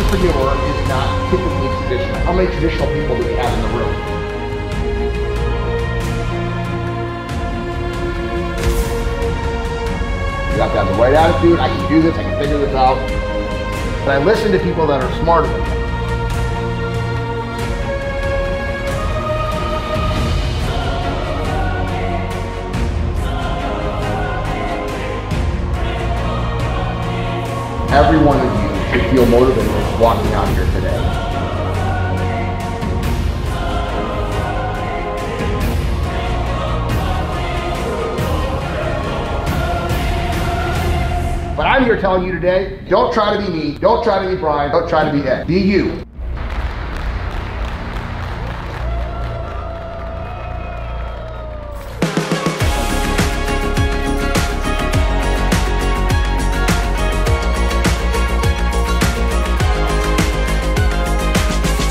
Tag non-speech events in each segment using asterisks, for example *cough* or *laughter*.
entrepreneur is not typically traditional. How many traditional people do we have in the room? You have to have the right attitude. I can do this. I can figure this out. And I listen to people that are smarter than me. Every one of you should feel motivated walking out here today. But I'm here telling you today, don't try to be me, don't try to be Brian, don't try to be Ed. Be you.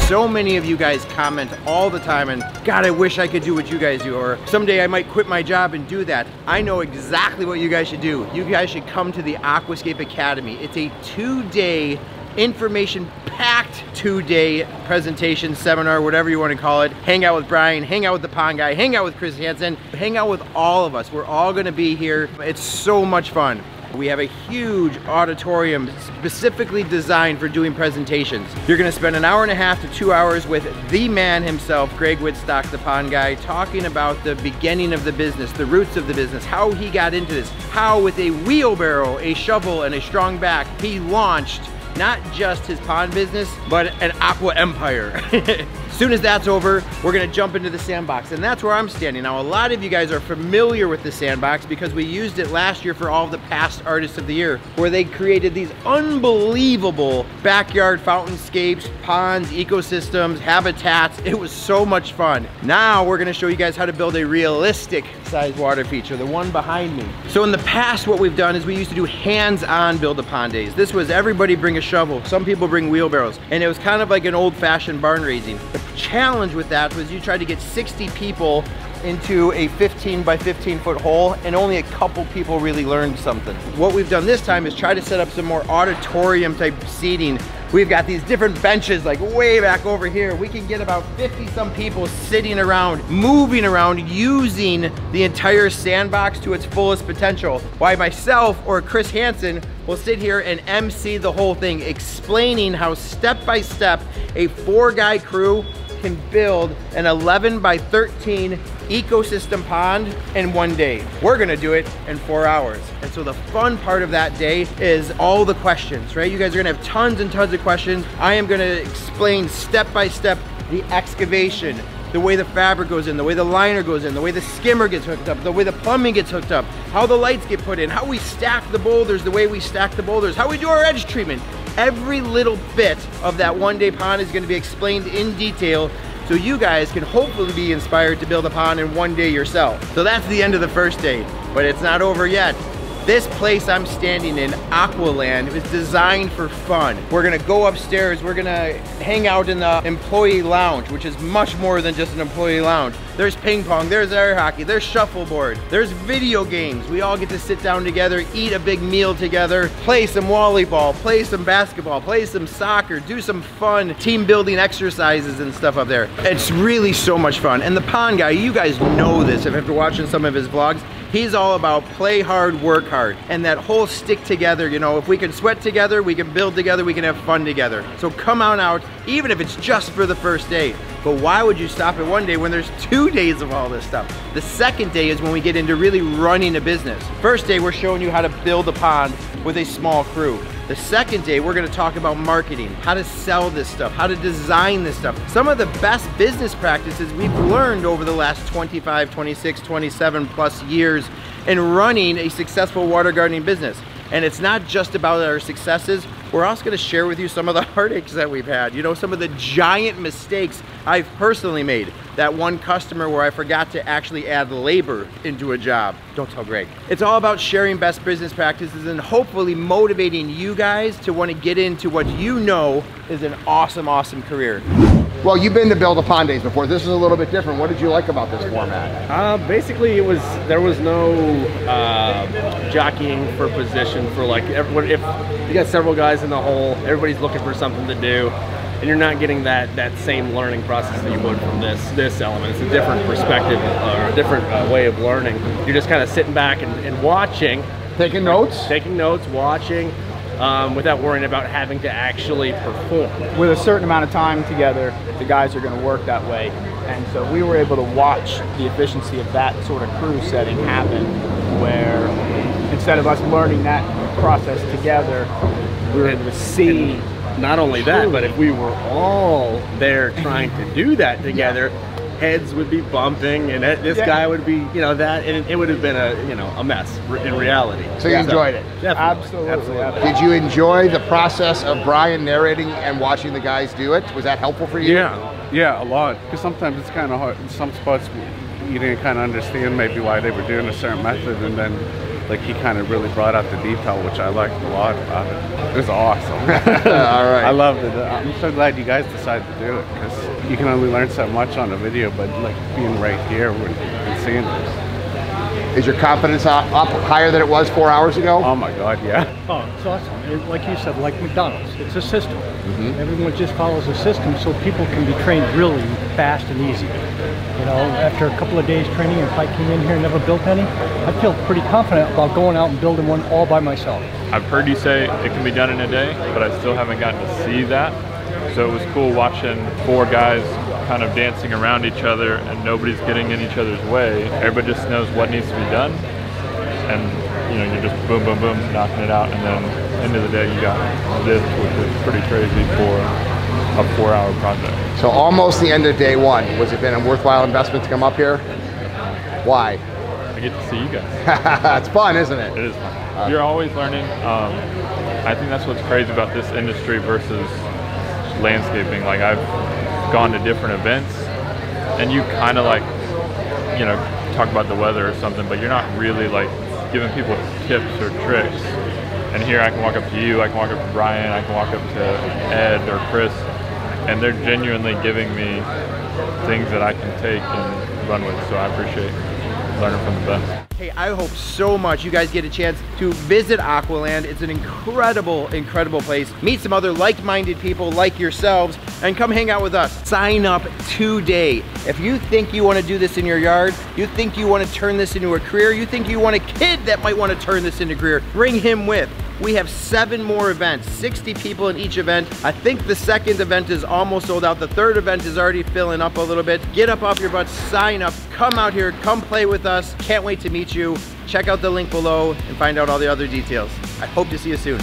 So many of you guys comment all the time and God, I wish I could do what you guys do or someday I might quit my job and do that. I know exactly what you guys should do. You guys should come to the Aquascape Academy. It's a two-day information packed two-day presentation, seminar, whatever you want to call it. Hang out with Brian, hang out with the pond guy, hang out with Chris Hansen, hang out with all of us. We're all going to be here. It's so much fun. We have a huge auditorium specifically designed for doing presentations. You're gonna spend an hour and a half to two hours with the man himself, Greg Wittstock, the pond guy, talking about the beginning of the business, the roots of the business, how he got into this, how with a wheelbarrow, a shovel, and a strong back, he launched not just his pond business, but an aqua empire. *laughs* soon as that's over, we're gonna jump into the sandbox. And that's where I'm standing. Now, a lot of you guys are familiar with the sandbox because we used it last year for all of the past artists of the year, where they created these unbelievable backyard fountainscapes, ponds, ecosystems, habitats. It was so much fun. Now we're gonna show you guys how to build a realistic size water feature, the one behind me. So in the past, what we've done is we used to do hands-on build-a-pond days. This was everybody bring a shovel. Some people bring wheelbarrows. And it was kind of like an old-fashioned barn raising. Challenge with that was you tried to get 60 people into a 15 by 15 foot hole and only a couple people really learned something. What we've done this time is try to set up some more auditorium type seating. We've got these different benches like way back over here. We can get about 50 some people sitting around, moving around, using the entire sandbox to its fullest potential. Why myself or Chris Hansen will sit here and MC the whole thing, explaining how step by step a four guy crew can build an 11 by 13 ecosystem pond in one day. We're gonna do it in four hours. And so the fun part of that day is all the questions, right? You guys are gonna have tons and tons of questions. I am gonna explain step by step the excavation, the way the fabric goes in, the way the liner goes in, the way the skimmer gets hooked up, the way the plumbing gets hooked up, how the lights get put in, how we stack the boulders, the way we stack the boulders, how we do our edge treatment. Every little bit of that one day pond is gonna be explained in detail so you guys can hopefully be inspired to build a pond in one day yourself. So that's the end of the first day, but it's not over yet. This place I'm standing in, Aqualand, is designed for fun. We're gonna go upstairs, we're gonna hang out in the employee lounge, which is much more than just an employee lounge. There's ping pong, there's air hockey, there's shuffleboard, there's video games. We all get to sit down together, eat a big meal together, play some volleyball, play some basketball, play some soccer, do some fun team building exercises and stuff up there. It's really so much fun. And the pond guy, you guys know this if after watching some of his vlogs, He's all about play hard, work hard, and that whole stick together, you know, if we can sweat together, we can build together, we can have fun together. So come on out, even if it's just for the first day. But why would you stop at one day when there's *laughs* two days of all this stuff? The second day is when we get into really running a business. First day, we're showing you how to build a pond with a small crew. The second day, we're gonna talk about marketing, how to sell this stuff, how to design this stuff. Some of the best business practices we've learned over the last 25, 26, 27 plus years in running a successful water gardening business. And it's not just about our successes, we're also gonna share with you some of the *laughs* heartaches that we've had. You know, some of the giant mistakes I've personally made. That one customer where I forgot to actually add labor into a job. Don't tell Greg. It's all about sharing best business practices and hopefully motivating you guys to wanna get into what you know is an awesome, awesome career. Well, you've been to Build a Pond days before. This is a little bit different. What did you like about this format? Uh, basically, it was there was no uh, jockeying for position for like everyone. If you got several guys in the hole, everybody's looking for something to do, and you're not getting that that same learning process that you would from this this element. It's a different perspective or a different uh, way of learning. You're just kind of sitting back and, and watching, Taking notes? taking notes, watching. Um, without worrying about having to actually perform. with a certain amount of time together, the guys are going to work that way. And so we were able to watch the efficiency of that sort of crew setting happen, where instead of us learning that process together, we were able to see. Not only that, but if we were all there trying to do that together, heads would be bumping, and this Yeah. guy would be, you know, that, and it, it would have been a, you know, a mess in reality. So you enjoyed it? Definitely, Absolutely, Did you enjoy the process of Brian narrating and watching the guys do it? Was that helpful for you? Yeah, yeah, a lot. Because sometimes it's kind of hard. In some spots, you didn't kind of understand maybe why they were doing a certain method, and then like he kind of really brought out the detail, which I liked a lot about it. It was awesome. *laughs* All right. *laughs* I loved it. I'm so glad you guys decided to do it because you can only learn so much on a video, but like being right here with- and seeing it. Is your confidence up, up higher than it was four hours ago? Oh my God, yeah. Oh, it's awesome. It- like you said, like McDonald's, it's a system. Mm-hmm. Everyone just follows a system so people can be trained really fast and easy. You know, after a couple of days training, if I came in here and never built any, I feel pretty confident about going out and building one all by myself. I've heard you say it can be done in a day, but I still haven't gotten to see that. So it was cool watching four guys kind of dancing around each other and nobody's getting in each other's way. Everybody just knows what needs to be done. And you know, you're just boom, boom, boom, knocking it out. And then end of the day, you got this, which is pretty crazy for a four hour project. So almost the end of day one. Was it been a worthwhile investment to come up here? Why? I get to see you guys. *laughs* it's fun, isn't it? It is fun. You're always learning. Um, I think that's what's crazy about this industry versus landscaping. Like I've gone to different events, and you kind of like, you know, talk about the weather or something, but you're not really like giving people tips or tricks. And here I can walk up to you, I can walk up to Brian, I can walk up to Ed or Chris, and they're genuinely giving me things that I can take and run with. So I appreciate learning from the best. Hey, I hope so much you guys get a chance to visit Aqualand. It's an incredible, incredible place. Meet some other like-minded people like yourselves and come hang out with us. Sign up today. If you think you want to do this in your yard, you think you want to turn this into a career, you think you want a kid that might want to turn this into a career, bring him with. We have seven more events, 60 people in each event. I think the second event is almost sold out. The third event is already filling up a little bit. Get up off your butts, sign up, come out here, come play with us. Can't wait to meet you. Check out the link below and find out all the other details. I hope to see you soon.